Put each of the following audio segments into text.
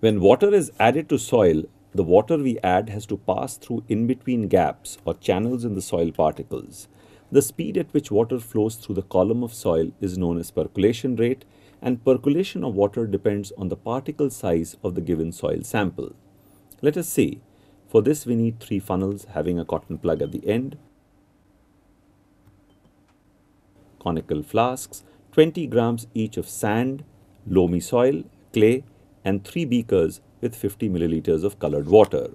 When water is added to soil, the water we add has to pass through in between gaps or channels in the soil particles. The speed at which water flows through the column of soil is known as percolation rate, and percolation of water depends on the particle size of the given soil sample. Let us see. For this, we need three funnels having a cotton plug at the end, conical flasks, 20 grams each of sand, loamy soil, clay, and three beakers with 50 milliliters of colored water.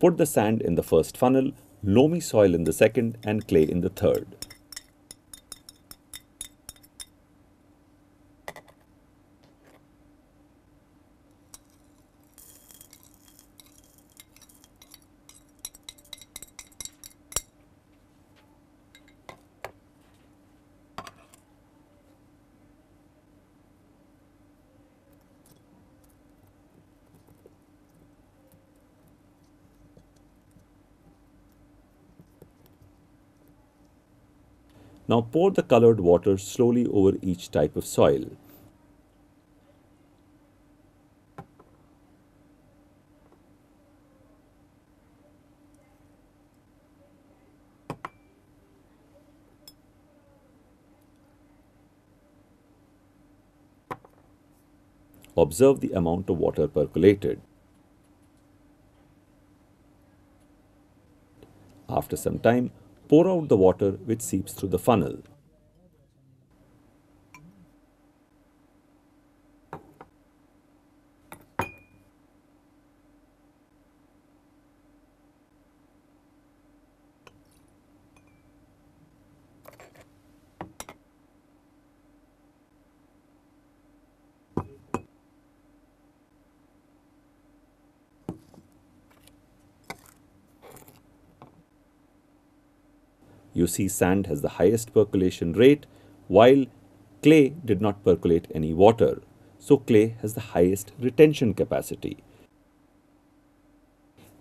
Put the sand in the first funnel, loamy soil in the second, and clay in the third. Now pour the colored water slowly over each type of soil. Observe the amount of water percolated. After some time, pour out the water which seeps through the funnel. You see sand has the highest percolation rate while clay did not percolate any water. So clay has the highest retention capacity.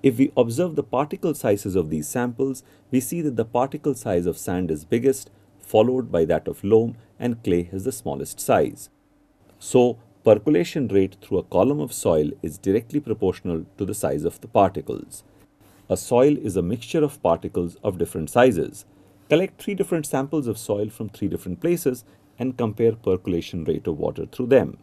If we observe the particle sizes of these samples, we see that the particle size of sand is biggest, followed by that of loam, and clay has the smallest size. So, percolation rate through a column of soil is directly proportional to the size of the particles. A soil is a mixture of particles of different sizes. Collect three different samples of soil from three different places and compare percolation rate of water through them.